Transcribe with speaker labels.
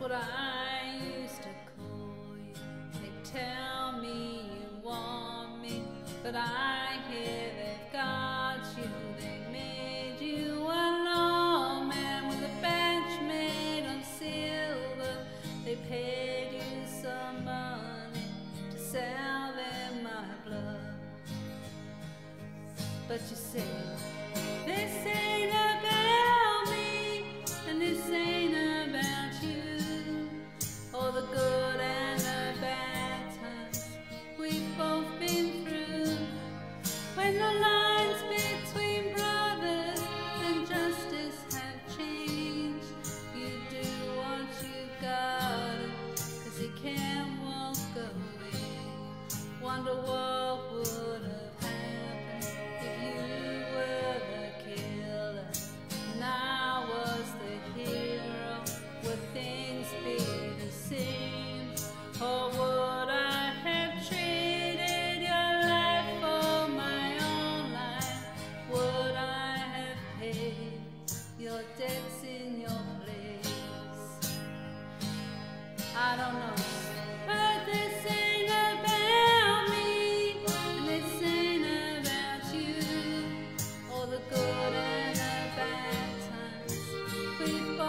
Speaker 1: what I used to call you. They tell me you want me, but I hear they've got you. They made you a lawman with a bench made of silver. They paid you some money to sell them my blood. But you say wonder what you.